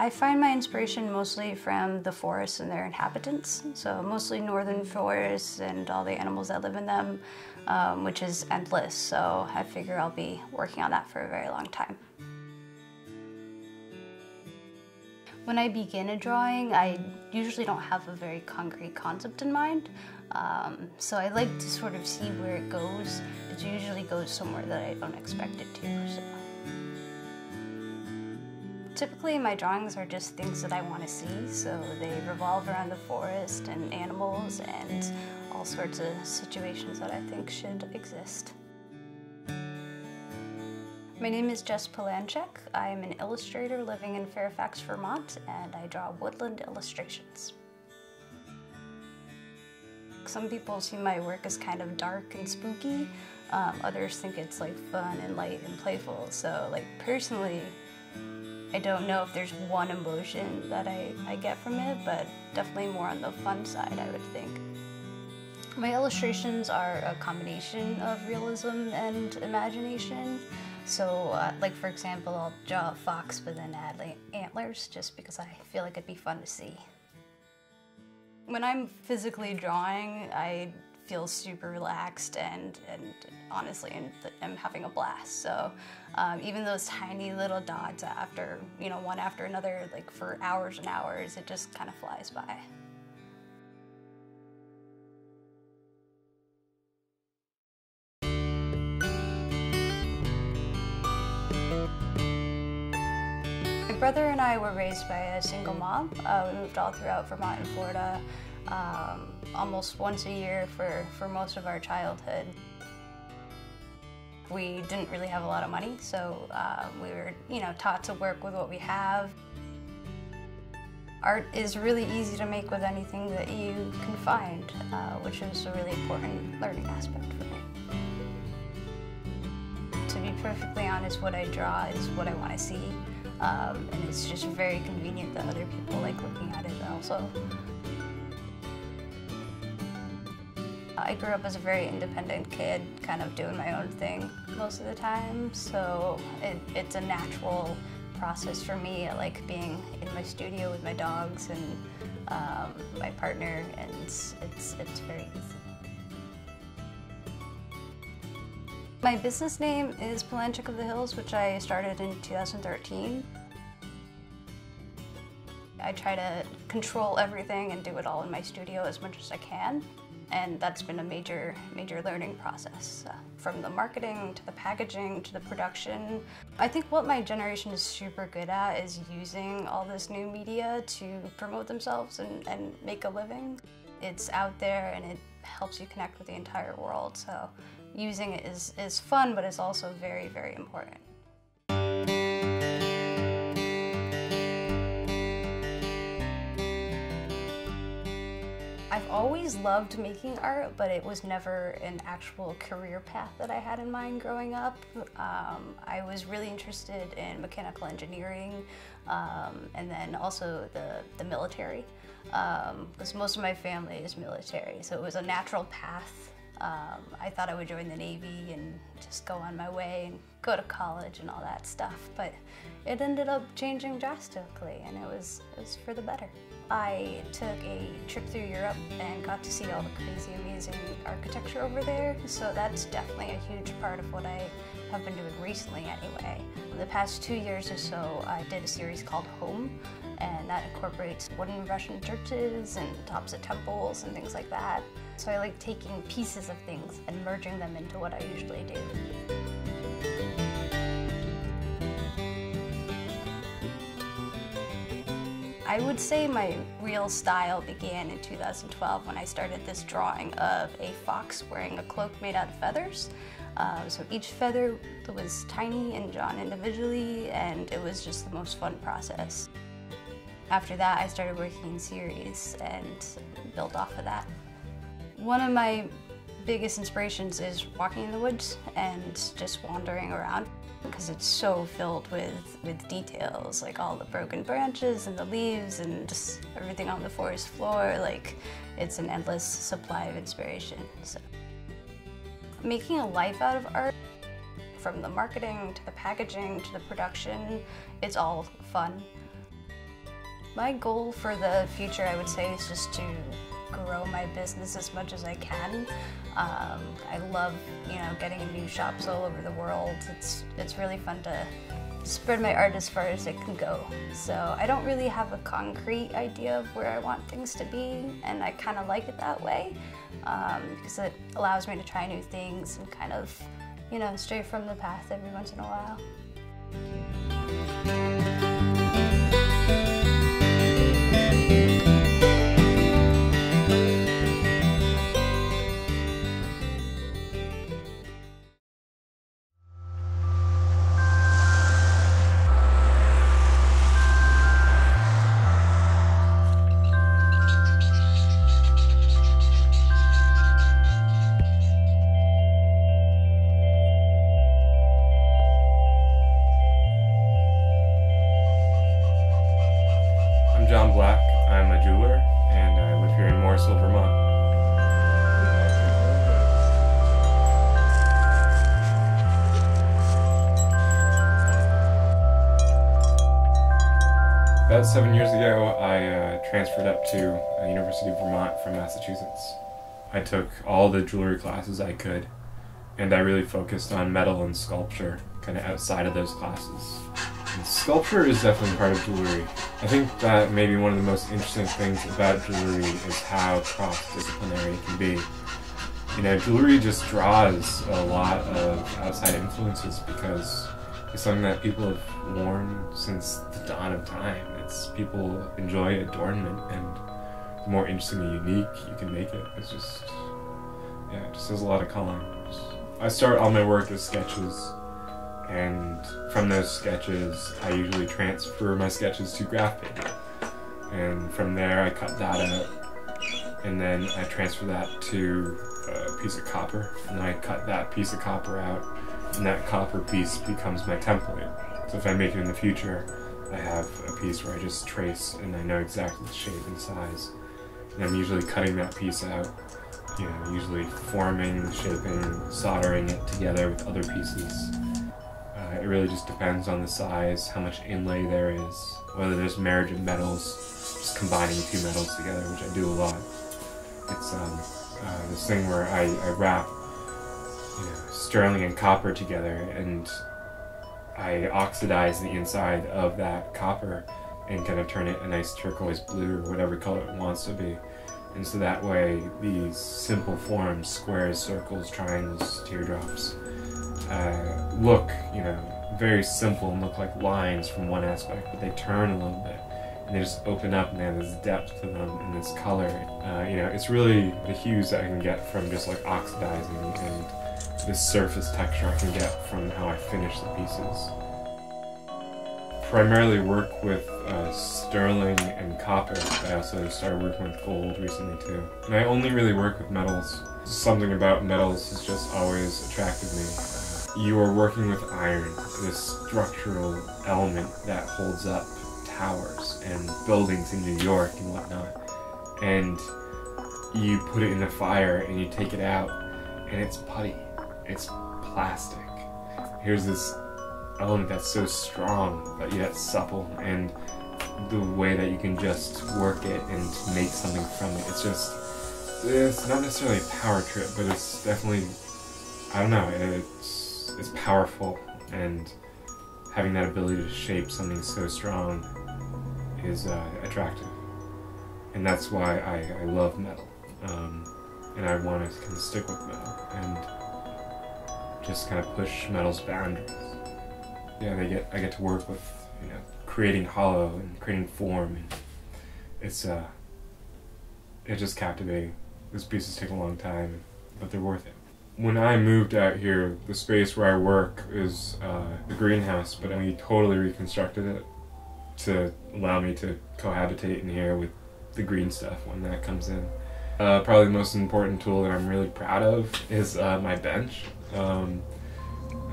I find my inspiration mostly from the forests and their inhabitants. So mostly northern forests and all the animals that live in them, um, which is endless. So I figure I'll be working on that for a very long time. When I begin a drawing, I usually don't have a very concrete concept in mind. Um, so I like to sort of see where it goes. It usually goes somewhere that I don't expect it to. So. Typically my drawings are just things that I want to see, so they revolve around the forest and animals and all sorts of situations that I think should exist. My name is Jess Polanshek. I am an illustrator living in Fairfax, Vermont, and I draw woodland illustrations. Some people see my work as kind of dark and spooky. Um, others think it's like fun and light and playful. So like personally, I don't know if there's one emotion that I, I get from it, but definitely more on the fun side, I would think. My illustrations are a combination of realism and imagination. So, uh, like for example, I'll draw a fox but then add like, antlers just because I feel like it'd be fun to see. When I'm physically drawing, I feel super relaxed and, and honestly I'm having a blast. So um, even those tiny little dots after, you know, one after another, like for hours and hours, it just kind of flies by. My brother and I were raised by a single mom. Uh, we moved all throughout Vermont and Florida um, almost once a year for, for most of our childhood. We didn't really have a lot of money, so uh, we were, you know, taught to work with what we have. Art is really easy to make with anything that you can find, uh, which is a really important learning aspect for me. To be perfectly honest, what I draw is what I want to see, um, and it's just very convenient that other people like looking at it also. I grew up as a very independent kid, kind of doing my own thing most of the time, so it, it's a natural process for me. I like being in my studio with my dogs and um, my partner, and it's, it's, very easy. My business name is Polanshek of the Hills, which I started in 2013. I try to control everything and do it all in my studio as much as I can and that's been a major, major learning process. Uh, from the marketing to the packaging to the production. I think what my generation is super good at is using all this new media to promote themselves and, and make a living. It's out there and it helps you connect with the entire world, so using it is, is fun, but it's also very, very important. I've always loved making art, but it was never an actual career path that I had in mind growing up. Um, I was really interested in mechanical engineering um, and then also the, the military, because um, most of my family is military, so it was a natural path. Um, I thought I would join the Navy and just go on my way and go to college and all that stuff, but it ended up changing drastically and it was, it was for the better. I took a trip through Europe and got to see all the crazy amazing architecture over there, so that's definitely a huge part of what I have been doing recently anyway. The past two years or so I did a series called Home and that incorporates wooden Russian churches and tops of temples and things like that. So I like taking pieces of things and merging them into what I usually do. I would say my real style began in 2012 when I started this drawing of a fox wearing a cloak made out of feathers. Uh, so each feather was tiny and drawn individually and it was just the most fun process. After that I started working in series and built off of that. One of my biggest inspirations is walking in the woods and just wandering around because it's so filled with, with details, like all the broken branches and the leaves and just everything on the forest floor. Like, it's an endless supply of inspiration. So, making a life out of art, from the marketing to the packaging to the production, it's all fun. My goal for the future, I would say, is just to grow my business as much as I can. Um, I love, you know, getting new shops all over the world. It's it's really fun to spread my art as far as it can go. So I don't really have a concrete idea of where I want things to be, and I kind of like it that way um, because it allows me to try new things and kind of, you know, stray from the path every once in a while. About seven years ago, I uh, transferred up to uh, University of Vermont from Massachusetts. I took all the jewelry classes I could, and I really focused on metal and sculpture, kind of outside of those classes. And sculpture is definitely part of jewelry. I think that maybe one of the most interesting things about jewelry is how cross-disciplinary it can be. You know, jewelry just draws a lot of outside influences because it's something that people have worn since the dawn of time. It's people enjoy adornment, and the more interesting and unique you can make it, it's just yeah, it just has a lot of color. Just, I start all my work as sketches, and from those sketches, I usually transfer my sketches to graph paper, and from there I cut that out, and then I transfer that to a piece of copper, and I cut that piece of copper out and that copper piece becomes my template. So if I make it in the future, I have a piece where I just trace and I know exactly the shape and size. And I'm usually cutting that piece out, you know, usually forming, shaping, soldering it together with other pieces. Uh, it really just depends on the size, how much inlay there is, whether there's marriage of metals, just combining two metals together, which I do a lot. It's um, uh, this thing where I, I wrap you know, sterling and copper together and I oxidize the inside of that copper and kind of turn it a nice turquoise blue or whatever color it wants to be. And so that way these simple forms, squares, circles, triangles, teardrops, uh, look, you know, very simple and look like lines from one aspect, but they turn a little bit and they just open up and they have this depth to them and this color. Uh, you know, it's really the hues that I can get from just like oxidizing and this surface texture I can get from how I finish the pieces. Primarily work with uh, sterling and copper, but I also started working with gold recently too. And I only really work with metals. Something about metals has just always attracted me. You are working with iron, this structural element that holds up towers and buildings in New York and whatnot. And you put it in the fire and you take it out and it's putty it's plastic. Here's this element that's so strong but yet supple and the way that you can just work it and make something from it. It's just it's not necessarily a power trip, but it's definitely I don't know, it's it's powerful and having that ability to shape something so strong is uh, attractive. And that's why I, I love metal. Um, and I want to kind of stick with metal. And just kind of push metal's boundaries. Yeah, they get I get to work with you know creating hollow and creating form, and it's uh it's just captivating. Those pieces take a long time, but they're worth it. When I moved out here, the space where I work is uh, the greenhouse, but we totally reconstructed it to allow me to cohabitate in here with the green stuff when that comes in. Uh, probably the most important tool that I'm really proud of is uh, my bench. Um,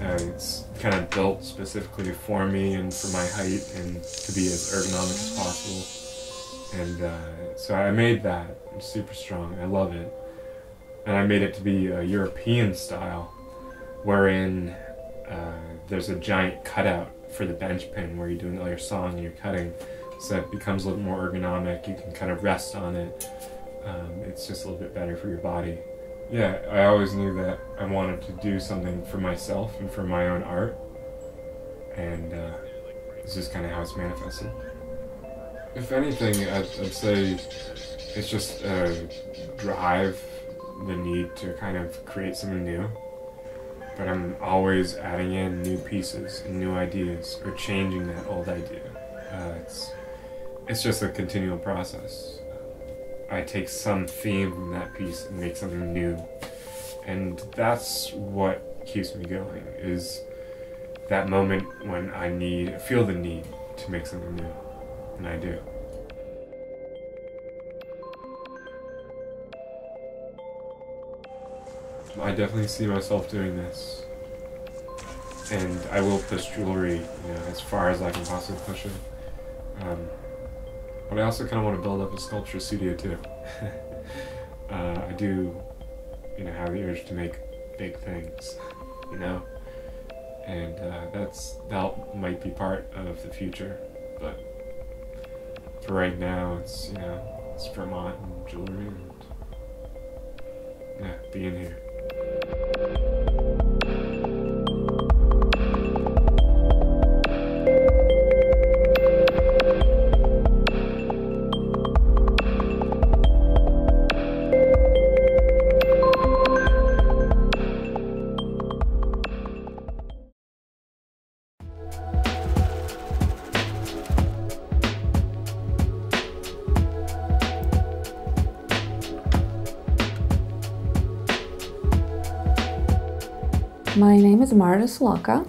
uh, it's kind of built specifically for me and for my height and to be as ergonomic as possible. And uh, so I made that. It's super strong. I love it. And I made it to be a European style, wherein uh, there's a giant cutout for the bench pin where you're doing all your sawing and you're cutting. so it becomes a little more ergonomic. You can kind of rest on it. Um, it's just a little bit better for your body. Yeah, I always knew that I wanted to do something for myself and for my own art, and uh, this is kind of how it's manifested. If anything, I'd, I'd say it's just a drive, the need to kind of create something new. But I'm always adding in new pieces and new ideas or changing that old idea. Uh, it's it's just a continual process. I take some theme from that piece and make something new, and that's what keeps me going. Is that moment when I need feel the need to make something new, and I do. I definitely see myself doing this. And I will push jewelry, you know, as far as I can possibly push it. Um, but I also kind of want to build up a sculpture studio too. uh, I do, you know, have the urge to make big things, you know, and uh, that's that might be part of the future. But for right now, it's you know, it's Vermont and jewelry and yeah, being here. Is Marta Sulocka.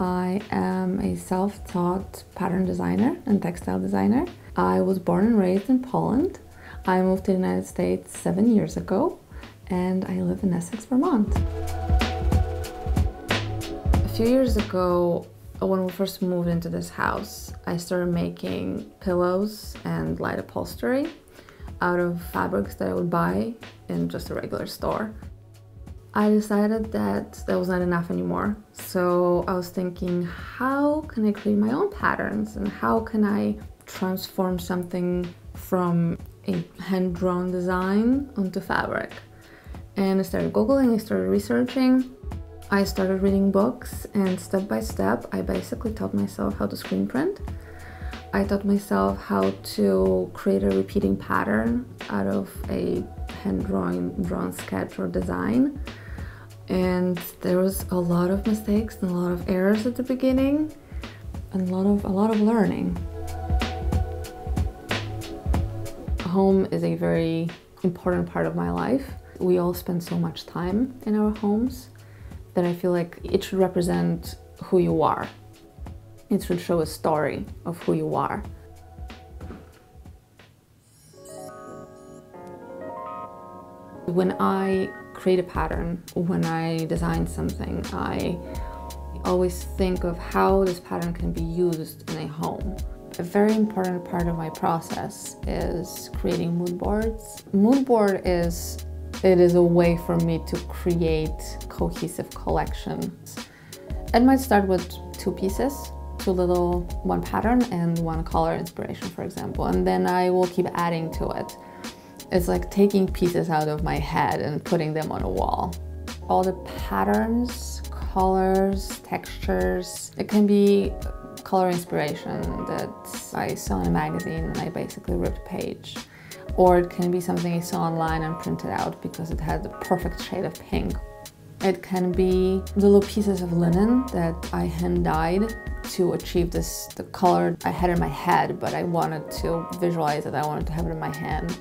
I am a self-taught pattern designer and textile designer. I was born and raised in Poland. I moved to the United States seven years ago and I live in Essex, Vermont. A few years ago, when we first moved into this house, I started making pillows and light upholstery out of fabrics that I would buy in just a regular store. I decided that that was not enough anymore. So I was thinking, how can I create my own patterns and how can I transform something from a hand-drawn design onto fabric? And I started Googling, I started researching, I started reading books and step by step, I basically taught myself how to screen print. I taught myself how to create a repeating pattern out of a hand-drawn drawn sketch or design and there was a lot of mistakes and a lot of errors at the beginning and a lot of a lot of learning. Home is a very important part of my life. We all spend so much time in our homes that i feel like it should represent who you are. It should show a story of who you are. When i create a pattern. When I design something, I always think of how this pattern can be used in a home. A very important part of my process is creating mood boards. Mood board is it is a way for me to create cohesive collections. It might start with two pieces, two little, one pattern and one color inspiration, for example, and then I will keep adding to it. It's like taking pieces out of my head and putting them on a wall. All the patterns, colors, textures, it can be color inspiration that I saw in a magazine and I basically ripped a page. Or it can be something I saw online and printed out because it had the perfect shade of pink. It can be little pieces of linen that I hand dyed to achieve this the color I had in my head, but I wanted to visualize it, I wanted to have it in my hand.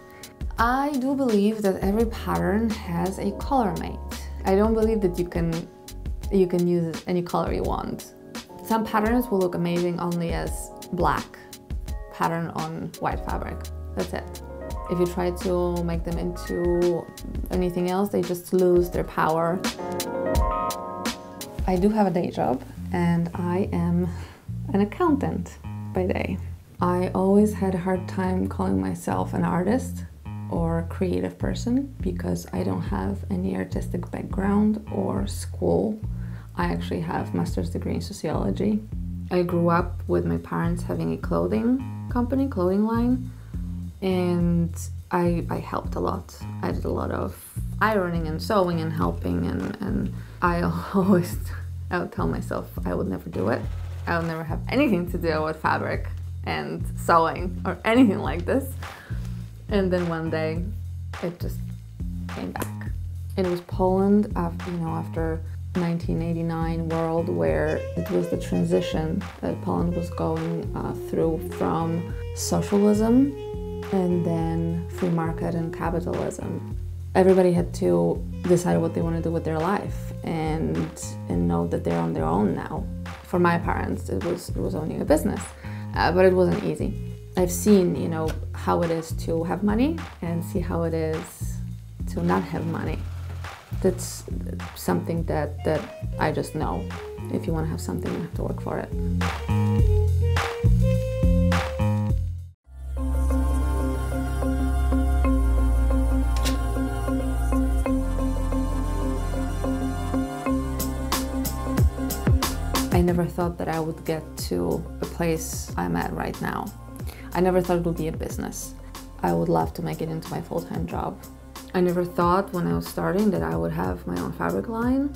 I do believe that every pattern has a color mate. I don't believe that you can you can use any color you want. Some patterns will look amazing only as black pattern on white fabric. That's it. If you try to make them into anything else, they just lose their power. I do have a day job and I am an accountant by day. I always had a hard time calling myself an artist or creative person because I don't have any artistic background or school. I actually have master's degree in sociology. I grew up with my parents having a clothing company, clothing line, and I, I helped a lot. I did a lot of ironing and sewing and helping, and, and I always I would tell myself I would never do it. I would never have anything to do with fabric and sewing or anything like this. And then one day, it just came back. It was Poland, after, you know, after 1989 world where it was the transition that Poland was going uh, through from socialism and then free market and capitalism. Everybody had to decide what they want to do with their life and and know that they're on their own now. For my parents, it was it was owning a business, uh, but it wasn't easy. I've seen you know how it is to have money and see how it is to not have money. That's something that that I just know. If you want to have something, you have to work for it. I never thought that I would get to the place I'm at right now. I never thought it would be a business. I would love to make it into my full-time job. I never thought when I was starting that I would have my own fabric line,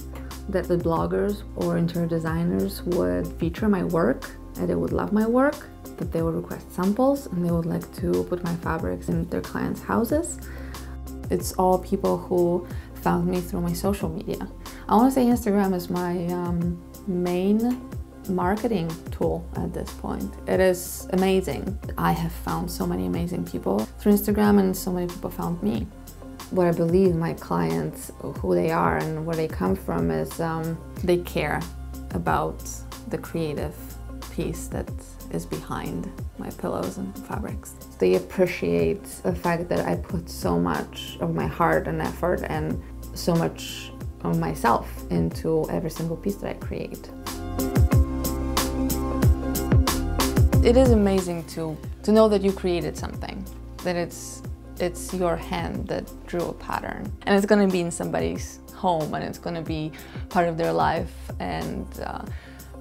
that the bloggers or interior designers would feature my work, that they would love my work, that they would request samples and they would like to put my fabrics in their clients' houses. It's all people who found me through my social media. I want to say Instagram is my um, main marketing tool at this point. It is amazing. I have found so many amazing people through Instagram and so many people found me. What I believe my clients, who they are and where they come from is um, they care about the creative piece that is behind my pillows and fabrics. They appreciate the fact that I put so much of my heart and effort and so much of myself into every single piece that I create. It is amazing to, to know that you created something, that it's, it's your hand that drew a pattern. And it's gonna be in somebody's home and it's gonna be part of their life and uh,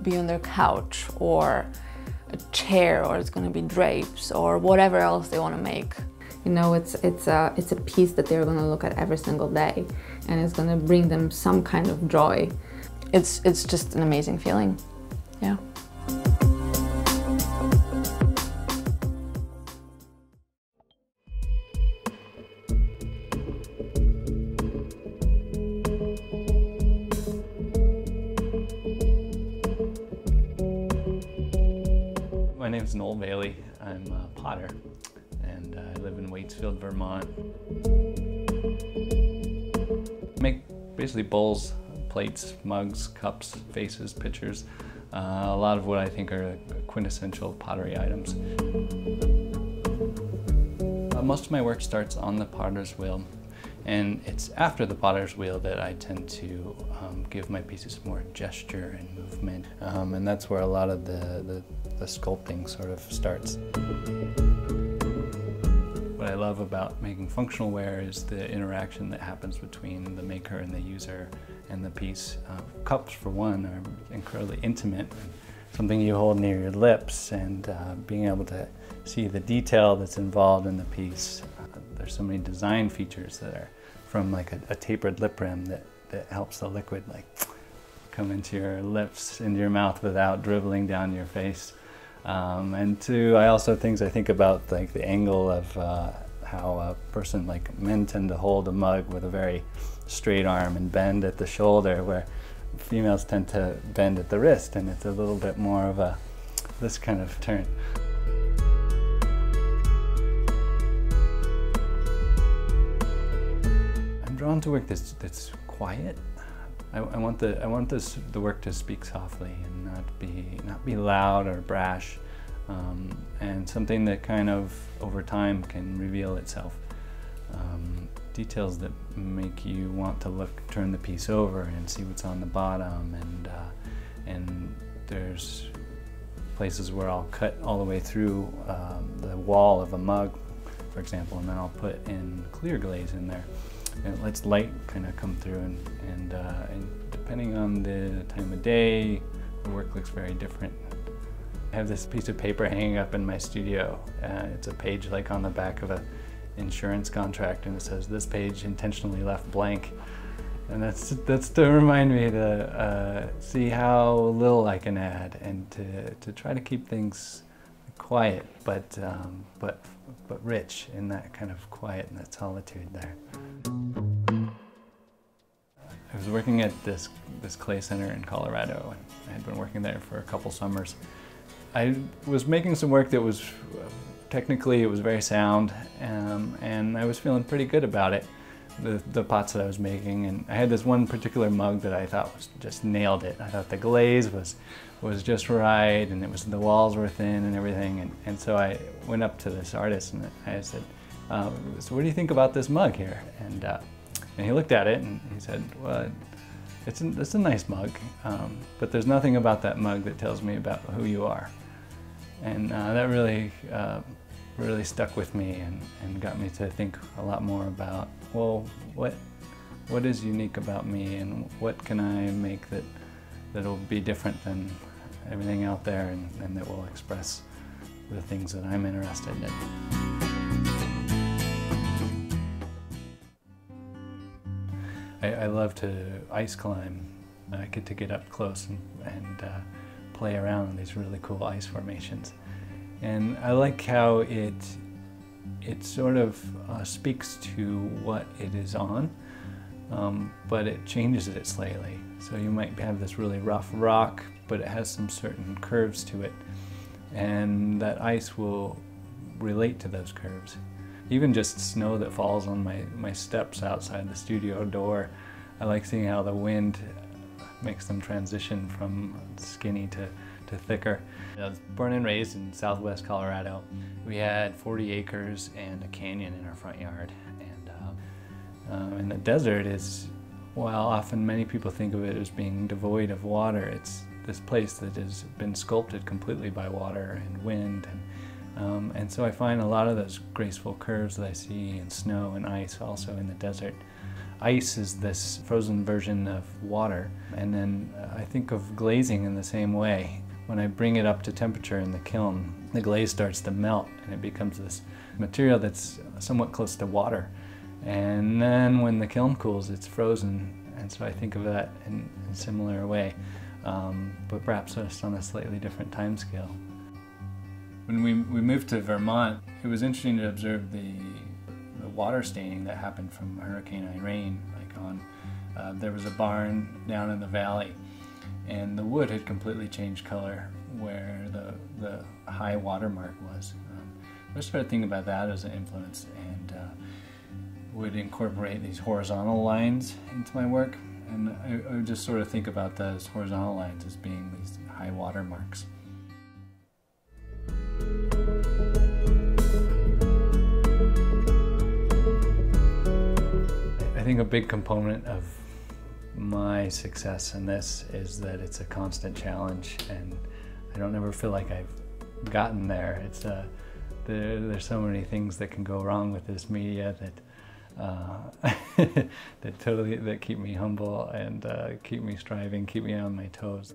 be on their couch or a chair or it's gonna be drapes or whatever else they wanna make. You know, it's, it's, a, it's a piece that they're gonna look at every single day and it's gonna bring them some kind of joy. It's, it's just an amazing feeling, yeah. Bowls, plates, mugs, cups, vases, pitchers. Uh, a lot of what I think are quintessential pottery items. Uh, most of my work starts on the potter's wheel and it's after the potter's wheel that I tend to um, give my pieces more gesture and movement. Um, and that's where a lot of the, the, the sculpting sort of starts. What I love about making functional ware is the interaction that happens between the maker and the user and the piece. Uh, cups, for one, are incredibly intimate. Something you hold near your lips and uh, being able to see the detail that's involved in the piece. Uh, there's so many design features that are from like a, a tapered lip rim that, that helps the liquid like come into your lips, into your mouth without dribbling down your face. Um, and two, I also things I think about like the angle of uh, how a person like men tend to hold a mug with a very straight arm and bend at the shoulder, where females tend to bend at the wrist, and it's a little bit more of a this kind of turn. I'm drawn to work that's that's quiet. I, I want the I want this the work to speak softly and not be not be loud or brash, um, and something that kind of over time can reveal itself. Um, details that make you want to look, turn the piece over and see what's on the bottom, and uh, and there's places where I'll cut all the way through um, the wall of a mug, for example, and then I'll put in clear glaze in there it lets light kind of come through and, and, uh, and, depending on the time of day the work looks very different I have this piece of paper hanging up in my studio. Uh, it's a page like on the back of an insurance contract and it says this page intentionally left blank. And that's, that's to remind me to uh, see how little I can add and to, to try to keep things quiet but, um, but, but rich in that kind of quiet and that solitude there. I was working at this, this clay center in Colorado and I had been working there for a couple summers. I was making some work that was technically it was very sound um, and I was feeling pretty good about it the, the pots that I was making and I had this one particular mug that I thought was just nailed it. I thought the glaze was was just right and it was the walls were thin and everything and, and so I went up to this artist and I said uh, so what do you think about this mug here and uh, and he looked at it and he said well it's a, it's a nice mug um, but there's nothing about that mug that tells me about who you are and uh, that really uh, really stuck with me and, and got me to think a lot more about well what what is unique about me and what can I make that that'll be different than everything out there and, and that will express the things that I'm interested in. I, I love to ice climb. I get to get up close and, and uh, play around in these really cool ice formations. And I like how it, it sort of uh, speaks to what it is on, um, but it changes it slightly. So you might have this really rough rock, but it has some certain curves to it. And that ice will relate to those curves. Even just snow that falls on my, my steps outside the studio door, I like seeing how the wind makes them transition from skinny to, to thicker. I was born and raised in southwest Colorado. We had 40 acres and a canyon in our front yard. And, uh, and the desert is, while often many people think of it as being devoid of water, it's this place that has been sculpted completely by water and wind. And, um, and so I find a lot of those graceful curves that I see in snow and ice also in the desert. Ice is this frozen version of water, and then I think of glazing in the same way. When I bring it up to temperature in the kiln, the glaze starts to melt and it becomes this material that's somewhat close to water. And then when the kiln cools, it's frozen, and so I think of that in, in a similar way, um, but perhaps just on a slightly different time scale. When we, we moved to Vermont, it was interesting to observe the the water staining that happened from Hurricane Irene. Like on, uh, there was a barn down in the valley, and the wood had completely changed color where the the high water mark was. Um, I started thinking about that as an influence, and uh, would incorporate these horizontal lines into my work. And I, I would just sort of think about those horizontal lines as being these high water marks. Think a big component of my success in this is that it's a constant challenge and I don't ever feel like I've gotten there. It's uh, there, there's so many things that can go wrong with this media that uh, that totally that keep me humble and uh, keep me striving, keep me on my toes.